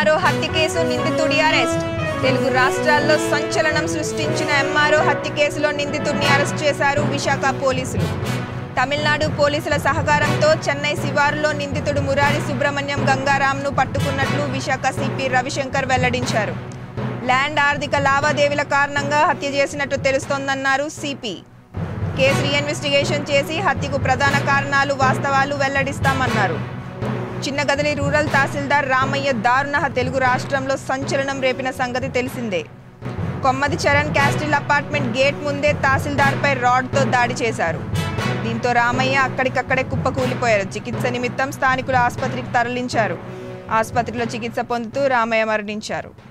MRO హత్య case నిందితుడి arrest. Telugu రాష్ట్రాల్లో సంచలనం సృష్టించిన ఎంఆర్ఓ హత్య కేసులో నిందితుడిని అరెస్ట్ చేశారు విశాఖ పోలీసులు. తమిళనాడు పోలీసుల సహకారంతో చెన్నై శివారులో నిందితుడు మురారి సుబ్రహ్మణ్యం గంగారాంను పట్టుకున్నట్లు విశాఖ సిపి రవిశంకర్ వెల్లడించారు. ల్యాండ్ ఆర్థిక లావాదేవీల కారణంగా హత్య చేసినట్టు తెలుస్తోందన్నారు సిపి. కేసు రీఇన్వెస్టిగేషన్ చేసి హత్యకు ప్రధాన కారణాలు వాస్తవాలు వెల్లడిస్తామన్నారు. చిన్నగదిలి రూరల్ తహసీల్దార్ రామయ్య దారుణ తెలుగు రాష్ట్రంలో సంచలనం రేపిన సంగతి తెలిసిందే. Kommadi Charan castle apartment gate ముందే తహసీల్దార్పై రాడ్తో దాడి చేశారు. దీంతో రామయ్య అక్కడికక్కడే కుప్పకూలిపోయారు. చికిత్స నిమిత్తం స్థానికులు ఆసుపత్రికి తరలించారు. ఆసుపత్రిలో చికిత్స పొందుతూ రామయ్య మరణించారు.